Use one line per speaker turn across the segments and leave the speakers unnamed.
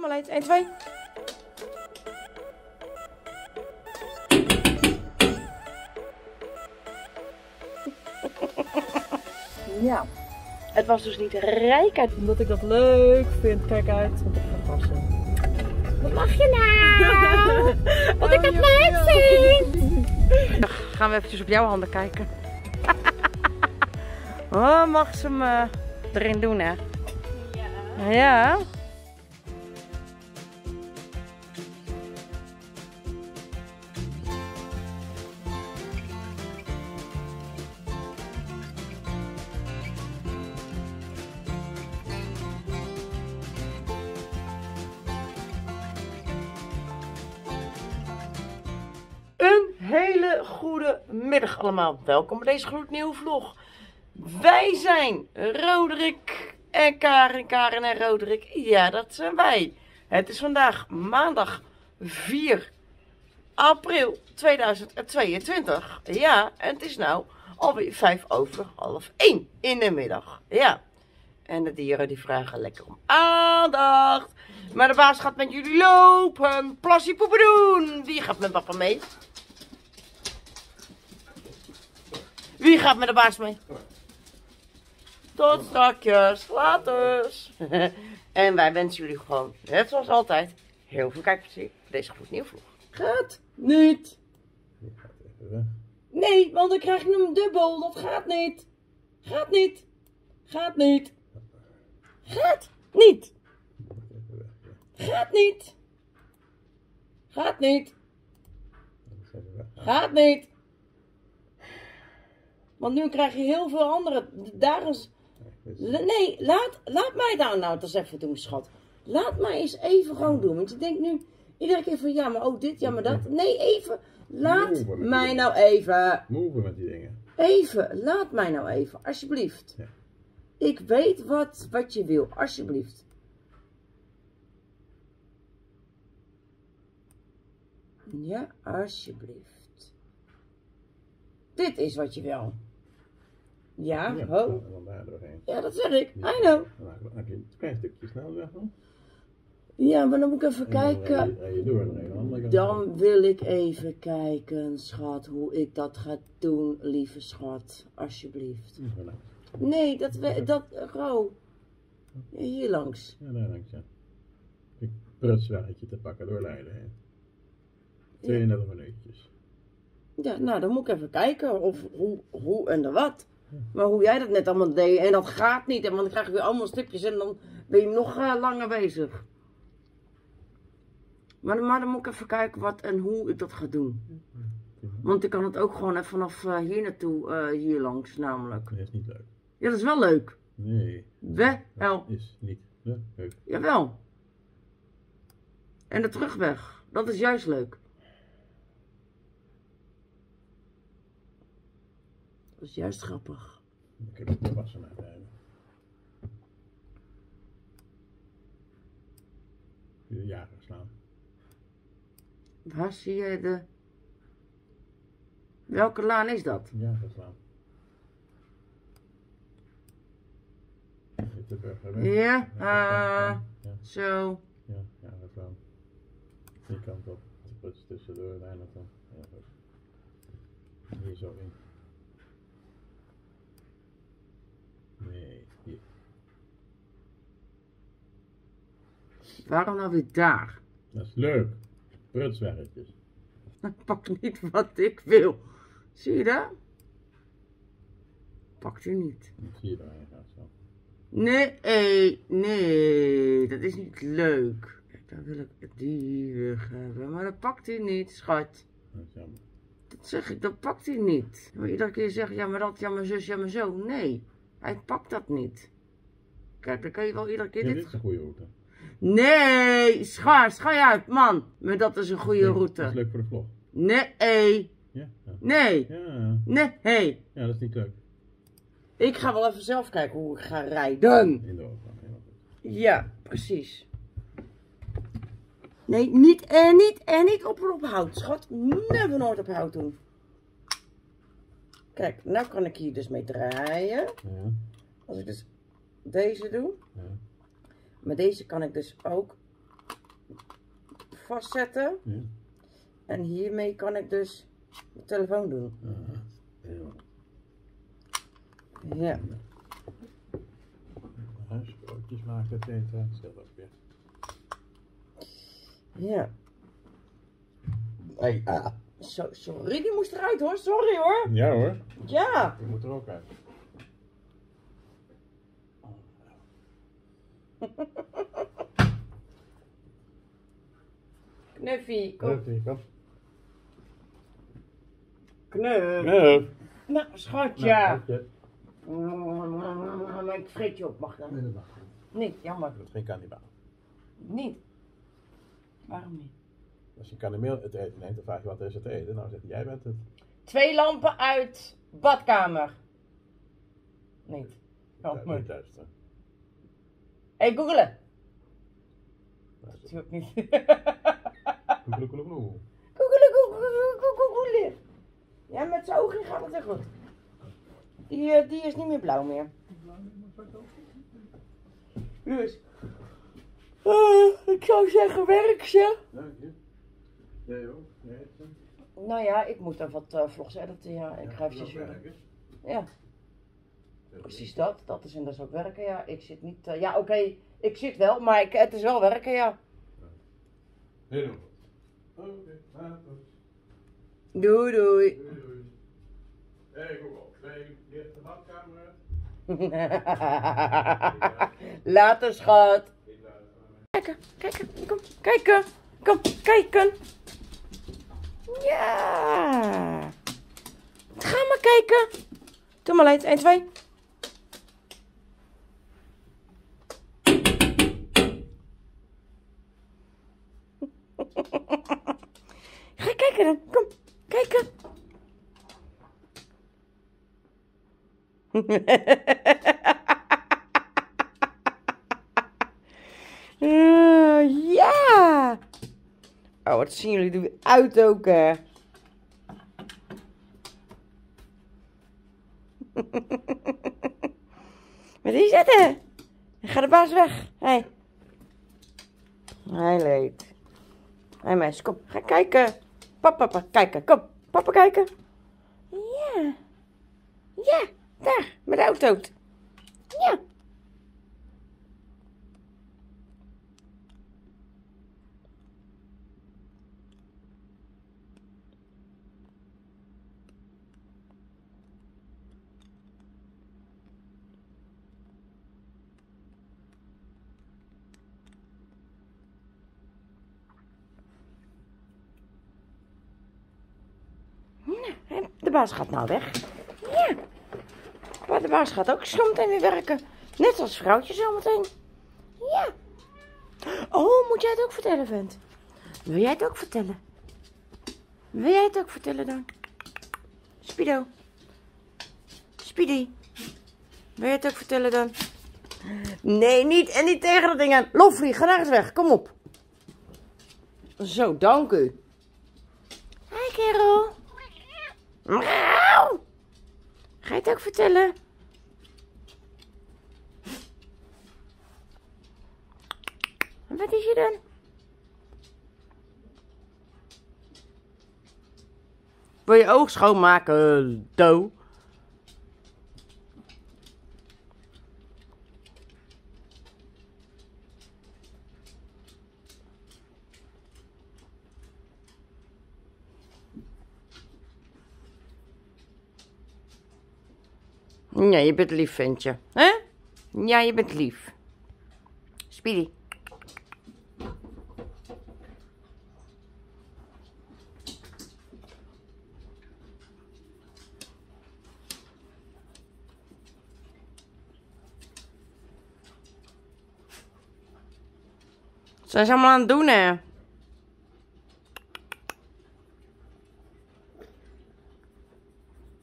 Kom maar, Leid. 1, 2. Ja, het was dus niet rijk uit. Omdat ik dat leuk vind. Kijk uit, want ik ga passen. Wat mag je nou? Wat ik het leuk vind. Dan gaan we eventjes op jouw handen kijken. Oh, mag ze eh, erin doen, hè? Ja. Ja. Hele goede middag allemaal. Welkom bij deze gloednieuwe vlog. Wij zijn Roderick en Karen, Karen en Roderick. Ja, dat zijn wij. Het is vandaag maandag 4 april 2022. Ja, en het is nou alweer 5 over half 1 in de middag. Ja. En de dieren die vragen lekker om aandacht. Maar de baas gaat met jullie lopen. Plassie poepen doen. Wie gaat met papa mee? Wie gaat met de baas mee? Tot straks, later. en wij wensen jullie gewoon, net zoals altijd, heel veel kijkplezier voor deze gloednieuwe vlog. Gaat niet. Nee, want dan krijg je hem dubbel. Dat gaat niet. Gaat niet. Gaat niet. Gaat niet.
Gaat
niet. Gaat niet. Gaat niet. Want nu krijg je heel veel andere. Daar is.
Nee,
laat, laat mij daar nou eens even doen, schat. Laat mij eens even gewoon doen. Want je denkt nu iedere keer van ja, maar oh dit, ja, maar dat. Nee, even. Laat mij nou even.
Move met die dingen.
Even. Laat mij nou even, alsjeblieft.
Ja.
Ik weet wat, wat je wil, alsjeblieft. Ja, alsjeblieft. Dit is wat je wil. Ja,
Ja,
dat zeg ik. I know.
Dan heb je een klein stukje snel weg dan.
Ja, maar dan moet ik even
En dan
kijken. Dan wil ik even kijken, schat, hoe ik dat ga doen, lieve schat. Alsjeblieft. Nee, dat, we, dat, Ro. Hier langs.
Ja, daar langs, ja. Een prutswaggetje te pakken door Leiden heen. 32 minuutjes.
Ja, nou, dan moet ik even kijken of hoe, hoe en de wat. Maar hoe jij dat net allemaal deed, en dat gaat niet, en want dan krijg je weer allemaal stukjes en dan ben je nog eh, langer bezig. Maar, maar dan moet ik even kijken wat en hoe ik dat ga doen. Want ik kan het ook gewoon even vanaf eh, hier naartoe, eh, hier langs namelijk.
Dat is niet leuk.
Ja, dat is wel leuk.
Nee,
Wel,
is niet leuk.
jawel. En de terugweg, dat is juist leuk. Dat is juist grappig.
Ik heb het wassen uiteindelijk. De jager slaan.
Waar zie je de... Welke laan is dat?
Jager slaan. Zit de burger weg.
Ja, ah,
ja,
zo.
ja, jager slaan. Die kant op. De tussendoor uiteindelijk dan. Ja. Hier zo in. Nee, hier.
Waarom nou weer daar?
Dat is leuk. Prutsweggetjes.
Pak niet wat ik wil. Zie je dat? Pakt u niet.
Ik zie je erin gaat zo.
Nee, nee, dat is niet leuk. Kijk, daar wil ik die weg hebben, maar dat pakt hij niet, schat.
Dat is jammer.
Dat zeg ik, dat pakt hij niet. Maar iedere keer zeggen, ja maar dat, ja maar zus, ja maar zo. Nee, hij pakt dat niet. Kijk, dan kan je wel iedere keer
Ja,
dit...
dit is een goede route.
Nee, schaar, schaar uit, man. Maar dat is een goede
Nee, Dat is
route.
leuk voor de vlog.
Nee,
Ja, ja.
nee,
Ja,
nee.
ja, dat is niet leuk.
Ik ga wel even zelf kijken hoe ik ga rijden.
In de overgang.
Ja, precies. Nee, niet en niet en niet op op hout, schat. Never nooit op hout doen. Kijk, nou kan ik hier dus mee draaien.
Ja,
Als ik dus deze doe.
ja.
Maar deze kan ik dus ook vastzetten.
Ja.
En hiermee kan ik dus de telefoon doen.
Ja.
Ja.
Maken, et cetera. Stel dat weer.
Ja. Hey, ah. Zo, sorry, die moest eruit hoor. Sorry hoor.
Ja hoor,
Ja.
die moet er ook uit.
Knuffie, kom.
Oké, kom.
Nou, schatje. Maar ik vreet je op, mag dan?
mag
Nee, jammer.
Dat is geen kannibaal.
Niet. Waarom niet?
Als je kannibaal het eten neemt, dan vraag je wat er is het eten. Nou jij bent het.
Twee lampen uit badkamer. Niet. Help
Thuis-
me.
niet luisteren.
Hé, googelen.
Luister.
Natuurlijk niet.
Koekeloe, koekeloe, koekeloe.
Googelen, googelen, googelen, googelen. Ja, met zijn ogen gaat het heel goed. Die, eh, die is niet meer blauw meer. Dus. eh, ik zou zeggen, werk ze.
Dank je. Jij ook?
Nou ja, ik moet er wat eh, vlogs editen, ja. Ik ga even zeuren. Ja, precies dat. Dat is inderdaad ook werken, ja. Ik zit niet... eh, ja, oké, ik zit wel, maar ik, het is wel werken, ja.
Heel goed. Oké, later.
Doei, doei.
Doei, doei. Hé, Google. Twee, ligt de badkamer?
Later, schat. Kijken, kijken, kom, kijken, kom, kijken. Ja. Ga maar kijken. Doe maar eens, 1, 2. Ga kijken dan, kom, kijken. Ja! Oh, wat zien jullie er uit ook, hè? Wat is dat, hè? Ga de baas weg. Hé. Hey. Hij leed. Hé, meisje, kom. Ga kijken. Papa, papa, kijken. Kom. Papa, kijken. Ja. Ja, daar. Met de auto. Ja. De baas gaat nou weg. Ja. Maar de baas gaat ook zometeen weer werken. Net als vrouwtje zometeen. Ja. Oh, moet jij het ook vertellen, vent? Wil jij het ook vertellen? Wil jij het ook vertellen dan? Spido. Speedy. Wil jij het ook vertellen dan? Nee, niet. En niet tegen dat ding aan. Loffie, ga daar eens weg. Kom op. Zo, dank u. Hi, kerel. Ga je het ook vertellen? En Wat is je dan? Wil je oog schoonmaken, Do? Ja, je bent lief, ventje. hè? Ja, je bent lief. Speedy. Zijn ze allemaal aan het doen, hè?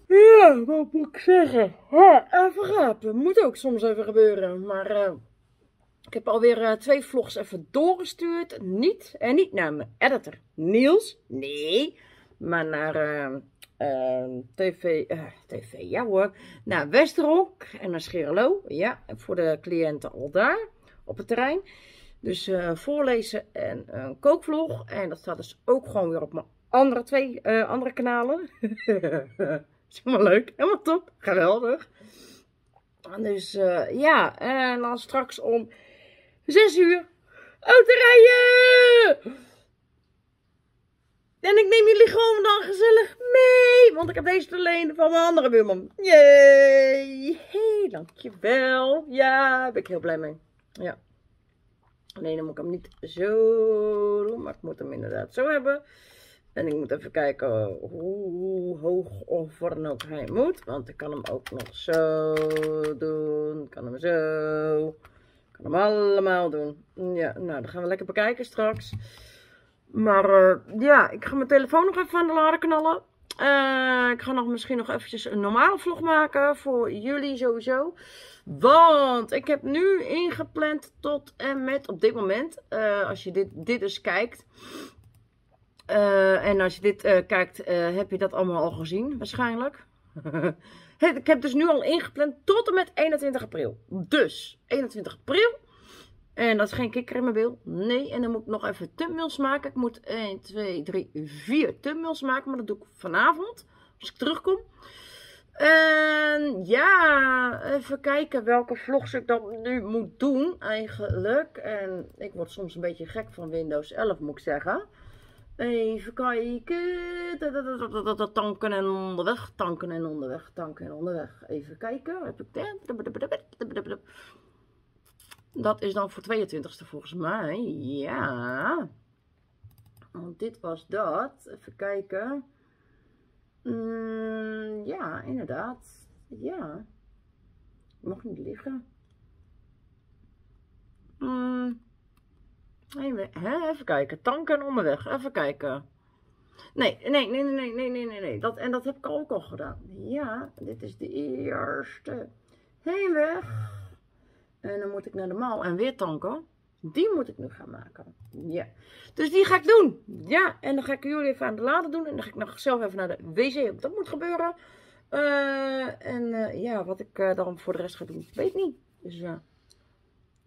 Ja, wat moet ik zeggen? Even rapen. Moet ook soms even gebeuren. Maar eh, ik heb alweer eh, twee vlogs even doorgestuurd. Niet, en niet naar mijn editor Niels. Nee. Maar naar eh, eh, TV, TV, ja hoor. Naar Westerhok en naar Scherelo. Ja, voor de cliënten al daar op het terrein. Dus voorlezen en een kookvlog. En dat staat dus ook gewoon weer op mijn andere twee andere kanalen. helemaal leuk. Helemaal top. Geweldig. Dus eh, ja, en dan straks om 6 uur autorijden! En ik neem jullie gewoon dan gezellig mee. Want ik heb deze te lenen van mijn andere buurman. Yay! Hey, dankjewel. Ja, daar ben ik heel blij mee. Ja. Alleen dan moet ik hem niet zo doen. Maar ik moet hem inderdaad zo hebben. En ik moet even kijken hoe hoog of wat dan ook hij moet. Want ik kan hem ook nog zo doen. Ik kan hem zo. Ik kan hem allemaal doen. Ja, nou, dan gaan we lekker bekijken straks. Maar uh, ja, ik ga mijn telefoon nog even aan de lader knallen. Uh, ik ga nog misschien nog eventjes een normale vlog maken voor jullie sowieso. Want ik heb nu ingepland tot en met op dit moment, uh, als je dit, dit dus kijkt. En als je dit kijkt, heb je dat allemaal al gezien waarschijnlijk. ik heb dus nu al ingepland tot en met 21 april. Dus 21 april en dat is geen kikker in mijn bil. Nee, en dan moet ik nog even thumbnails maken. Ik moet 1, 2, 3, 4 thumbnails maken. Maar dat doe ik vanavond. Als ik terugkom. En ja, even kijken welke vlogs ik dan nu moet doen eigenlijk. En ik word soms een beetje gek van Windows 11 moet ik zeggen. Even kijken. Tanken en onderweg, tanken en onderweg, tanken en onderweg. Even kijken. Dat is dan voor 22e volgens mij. Ja. Want dit was dat. Even kijken. Mm, ja, inderdaad. Ja. Mag niet liggen. Mm. Even kijken. Tanken onderweg. Even kijken. Nee, nee, nee, nee, nee, nee, nee, nee. Dat, en dat heb ik ook al gedaan. Ja, dit is de eerste. Heenweg. En dan moet ik naar de mal en weer tanken. Die moet ik nu gaan maken. Ja. Dus die ga ik doen. Ja. En dan ga ik jullie even aan de laden doen. En dan ga ik nog zelf even naar de wc. Dat moet gebeuren. Uh, en uh, ja, wat ik uh, dan voor de rest ga doen, weet niet. Dus ja.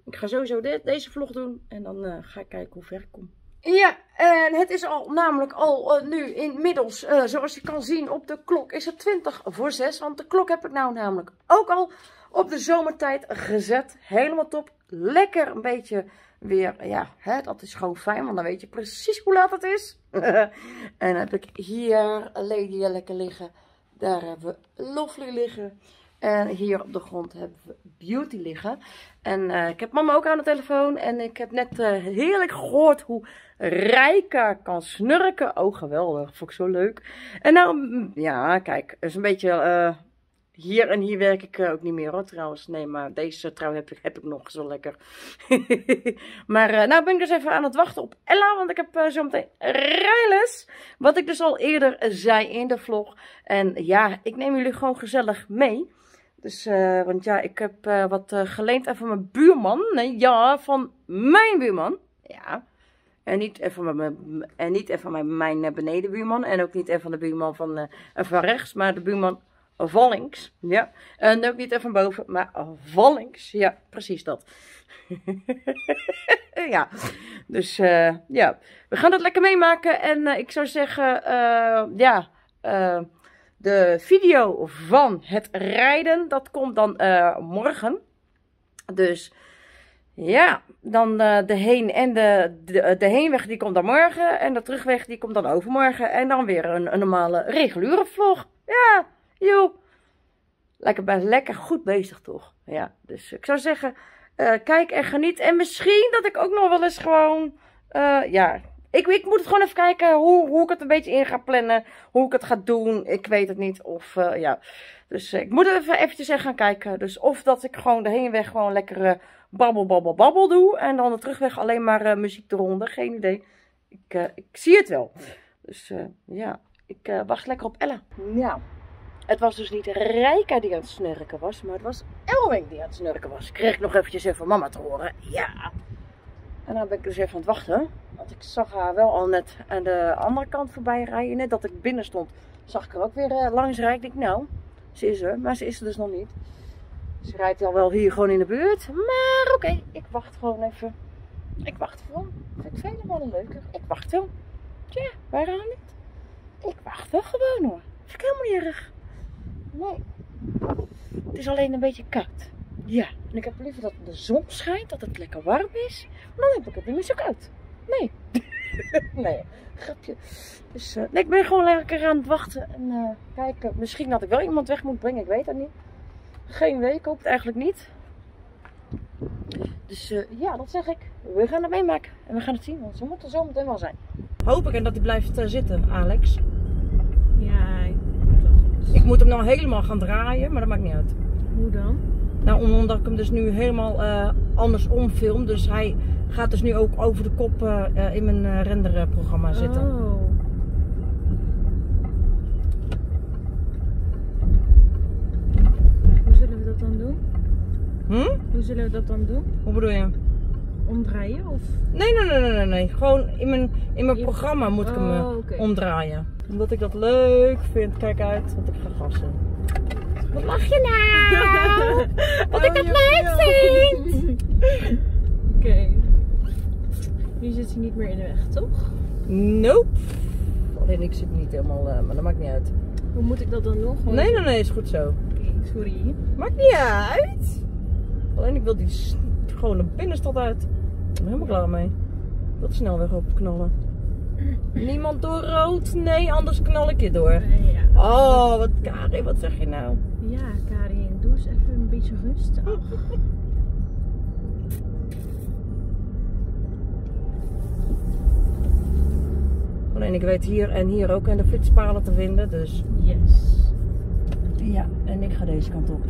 Ik ga sowieso de deze vlog doen. En dan ga ik kijken hoe ver ik kom. Ja, en het is al namelijk al nu inmiddels, zoals je kan zien op de klok, is het 20 voor 6. Want de klok heb ik nou namelijk ook al op de zomertijd gezet. Helemaal top. Lekker een beetje weer, ja, hè, dat is gewoon fijn, want dan weet je precies hoe laat het is. en dan heb ik hier Lady lekker liggen. Daar hebben we Lovely liggen. En hier op de grond hebben we Beauty liggen. En uh, ik heb mama ook aan de telefoon. En ik heb net uh, heerlijk gehoord hoe Rijka kan snurken. Oh, geweldig. Vond ik zo leuk. En nou, ja, kijk, is een beetje... Uh, hier en hier werk ik ook niet meer hoor trouwens. Nee, maar deze trouw heb ik, heb ik nog zo lekker. maar nou ben ik dus even aan het wachten op Ella. Want ik heb zo meteen rijles. Wat ik dus al eerder zei in de vlog. En ja, ik neem jullie gewoon gezellig mee. Dus, uh, want ja, ik heb wat geleend van mijn buurman. Nee, ja, van mijn buurman. Ja. En niet even van mijn, en niet even van mijn, mijn benedenbuurman. En ook niet even van de buurman van, van rechts. Maar de buurman Vallings. Ja. En ook niet even boven, maar Vallings. Ja, precies dat. ja. Dus ja, we gaan dat lekker meemaken. En ik zou zeggen, ja, de video van het rijden, dat komt dan morgen. Dus ja, dan de heen en de, de, de, heenweg die komt dan morgen. En de terugweg die komt dan overmorgen. En dan weer een, een normale reguliere vlog. Ja. Joep. Lekker, lekker goed bezig toch? Ja, dus ik zou zeggen, kijk en geniet. En misschien dat ik ook nog wel eens gewoon, ja, ik, ik moet het gewoon even kijken hoe, hoe ik het een beetje in ga plannen. Hoe ik het ga doen. Ik weet het niet. Of, uh, ja. Dus ik moet even eventjes even gaan kijken. Dus of dat ik gewoon de heenweg gewoon lekker babbel, babbel, babbel doe. En dan de terugweg alleen maar muziek eronder. Geen idee. Ik, ik zie het wel. Dus ja, ik wacht lekker op Ella. Ja. Het was dus niet Rijka die aan het snurken was, maar het was Elwing die aan het snurken was. Kreeg ik nog eventjes even mama te horen. Ja. En dan ben ik dus even aan het wachten. Want ik zag haar wel al net aan de andere kant voorbij rijden. Net dat ik binnen stond, zag ik er ook weer uh, langs rijden. Ik denk, nou, ze is er. Maar ze is er dus nog niet. Ze rijdt al wel hier gewoon in de buurt. Maar oké, ik wacht gewoon even. Ik wacht wel. Vind ik vele malen leuker. Ik wacht wel. Tja, waarom niet? Ik wacht wel gewoon hoor. Vind ik helemaal niet erg. Nee. Het is alleen een beetje koud. Ja, en ik heb liever dat de zon schijnt, dat het lekker warm is. Maar dan heb ik het niet meer zo koud. Nee. nee, grapje. Dus eh, nee, ik ben gewoon lekker aan het wachten en eh, kijken. Misschien dat ik wel iemand weg moet brengen, ik weet het niet. Geen idee, ik hoop het eigenlijk niet. Dus eh, ja, dat zeg ik. We gaan het meemaken en we gaan het zien, want ze moeten zo meteen wel zijn. Hoop ik en dat hij blijft zitten, Alex.
Ja, ik-
Ik moet hem nou helemaal gaan draaien, maar dat maakt niet uit.
hoe dan?
Nou, om- omdat ik hem dus nu helemaal eh, anders omfilm. Dus hij gaat dus nu ook over de kop eh, in mijn eh, renderprogramma zitten.
Oh. Hoe zullen we dat dan doen?
Hm?
Hoe zullen we dat dan doen?
Hoe bedoel je?
Omdraaien of?
Nee, nee, nee, nee, nee. Gewoon in mijn, in mijn
Je-
programma moet ik hem
Oh,
omdraaien. Omdat ik dat leuk vind. Kijk uit, want ik ga gassen. Wat lach je nou? Wat ik het leuk vind!
Oké. Nu zit hij niet meer in de weg, toch?
Nope. Alleen ik zit niet helemaal, eh, maar dat maakt niet uit.
Hoe moet ik dat dan doen? Gewoon-
Nee, nee, nee, is goed zo.
Oké, sorry.
Maakt niet uit. Alleen ik wil die gewoon de binnenstad uit. Ik ben helemaal klaar mee. Ik wil de snelweg opknallen. Niemand door rood? Nee, anders knal ik je door.
Eh, ja.
Oh, wat Karin, wat zeg je nou?
ja, Karin, doe eens even een beetje rustig.
Alleen ik weet hier en hier ook aan de flitspalen te vinden, dus
Yes.
ja. En ik ga deze kant op.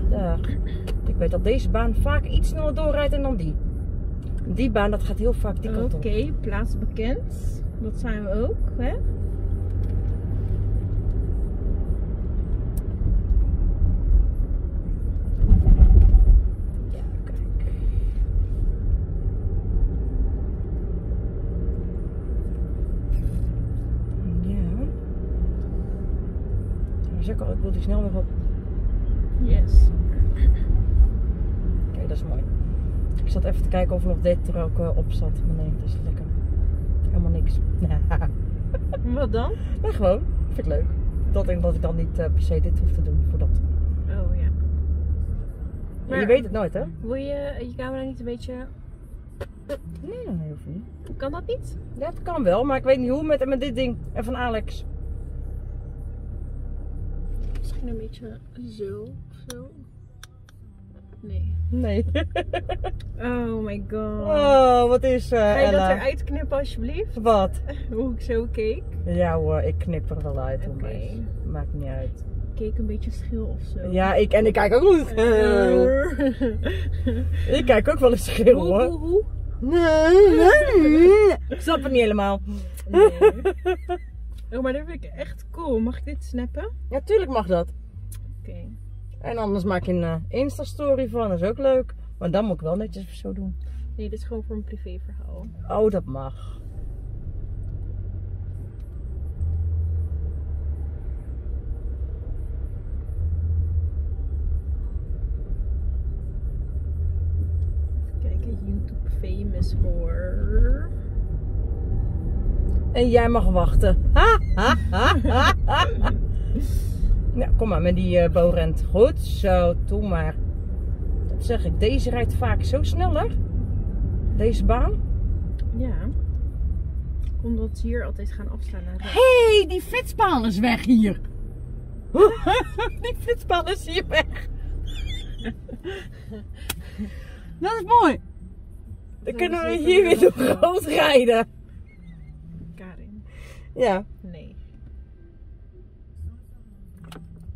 Ik weet dat deze baan vaak iets sneller doorrijdt dan die. Die baan, dat gaat heel vaak die kant
Oké,
op.
plaats bekend. Dat zijn we ook, hè?
Ja, kijk. Ja. Ik zeg al, ik wil die snelweg op.
Yes.
Oké, dat is mooi. Ik zat even te kijken of nog dit er ook eh, op zat. Maar nee, dat is lekker. Helemaal niks.
Wat dan?
maar gewoon, vind ik leuk. Dat ik, dat ik dan niet eh, per se dit hoef te doen voor dat.
Oh ja.
Maar je weet het nooit, hè?
Wil je je camera niet een beetje...
Nee, nee, hoeft niet.
Kan dat niet?
Ja, het kan wel, maar ik weet niet hoe met, met dit ding. En van Alex.
Misschien een beetje zo of zo. Nee.
Nee.
Oh my god.
Oh, wat is eh
Ga je dat eruit knippen alsjeblieft?
Wat?
Hoe ik zo keek.
Ja hoor, ik knip er wel uit hoor,
Oké.
meis. Maakt niet uit.
Keek een beetje schil of zo.
Ja, ik, en ik kijk ook niet scheel. Ik kijk ook wel eens
hoe,
hoor.
hoe, hoe?
Nee, nee, nee. Ik snap het niet helemaal.
Nee. Oh, maar dat vind ik echt cool. Mag ik dit snappen?
Ja, tuurlijk mag dat.
Oké.
En anders maak je een eh, Insta-story van, dat is ook leuk. Maar dan moet ik wel netjes zo doen.
Nee, dit is gewoon voor een privéverhaal.
Oh, dat mag.
Kijken, YouTube famous voor.
En jij mag wachten. Ha, ha, ha. Nou, kom maar met die eh Borent. Goed zo, doe maar. Dat zeg ik, deze rijdt vaak zo sneller. Deze baan.
Ja. Omdat ze hier altijd gaan afslaan.
Hé, hey, die flitspaal is weg hier. die flitspaal is hier weg. Dat is mooi. Dan kunnen we hier weer door rood rijden. Ja.
Nee.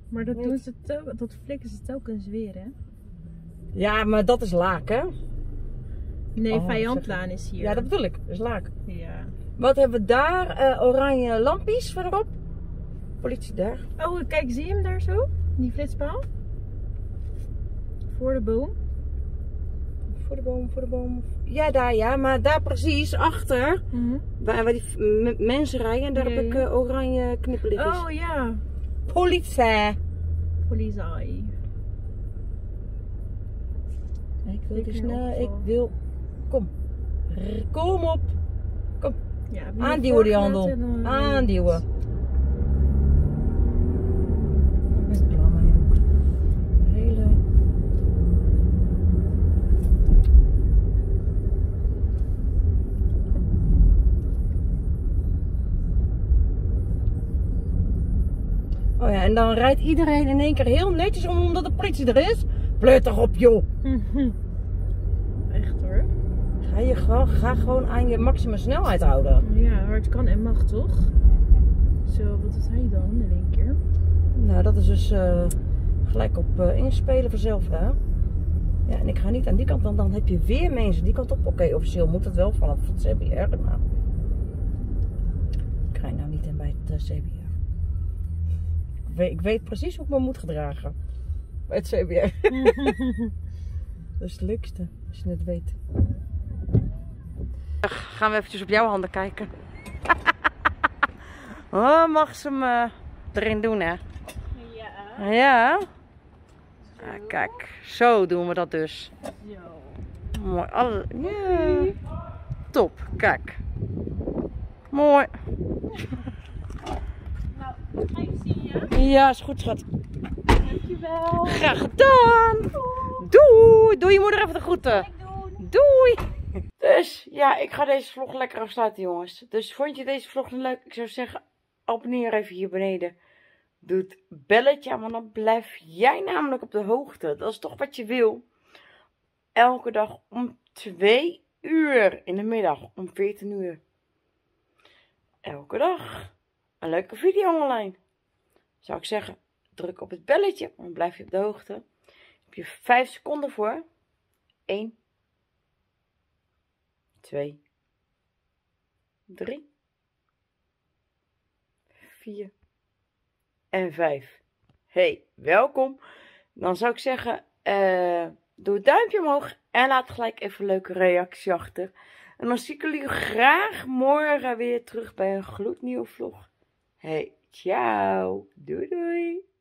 Maar dat doen ze tel- dat flikken ze telkens weer, hè?
Ja, maar dat is laak, hè?
Nee,
Oh,
vijandlaan is hier.
Ja, dat bedoel ik. Dat is laak.
Ja.
Wat hebben we daar? Eh, oranje lampjes verderop. Politie daar.
Oh, kijk, zie je hem daar zo? Die flitspaal? Voor de boom.
Voor de boom, voor de boom. Ja, daar ja. Maar daar precies achter. Waar, waar die mensen rijden. En daar
Ja,
heb ik
ja.
eh, oranje knipperlichtjes.
Oh ja,
Politie.
politie.
Ik wil
Ik
dus snel. Ik wil. Kom. Kom op.
Ja, je
Aanduwen die handel.
voorgelaten en dan-
Aanduwen. Best belangrijk ook. Hele... Oh ja, en dan rijdt iedereen in één keer heel netjes om omdat de politie er is. Pleut toch op joh.
Echt hoor.
Ga je gewoon, ga gewoon aan je maximum snelheid houden.
Ja, maar het kan en mag toch? Zo, wat doet hij dan in één keer?
Nou, dat is dus eh, gelijk op eh, inspelen vanzelf, hè? Ja, en ik ga niet aan die kant, want dan heb je weer mensen die kant op. Oké, officieel moet het wel vanaf het CBR, maar... Ik rij nou niet in bij het eh, CBR. Ik weet, ik weet precies hoe ik me moet gedragen. Bij het CBR. dat is het leukste, als je het weet. Gaan we eventjes op jouw handen kijken. oh, mag ze hem eh, erin doen, hè?
Ja.
Ja. Ah, kijk, zo doen we dat dus.
Zo.
Mooi. Alle... Ja. Top, kijk. Mooi.
Nou, ga je zien,
ja? Is goed, schat.
Dankjewel.
Graag gedaan. Doei. Doei je moeder even de groeten. Doei. Dus ja, ik ga deze vlog lekker afsluiten, jongens. Dus vond je deze vlog nou leuk? Ik zou zeggen, abonneer even hier beneden. Doe het belletje aan, want dan blijf jij namelijk op de hoogte. Dat is toch wat je wil. Elke dag om 2 uur in de middag, om 14 uur. Elke dag een leuke video online. Zou ik zeggen, druk op het belletje, dan blijf je op de hoogte. Heb je 5 seconden voor. 1, 2, 3, 4 en 5. Hey, welkom. Dan zou ik zeggen, eh, doe het duimpje omhoog en laat gelijk even een leuke reactie achter. En dan zie ik jullie graag morgen weer terug bij een gloednieuwe vlog. Hey, ciao. Doei doei.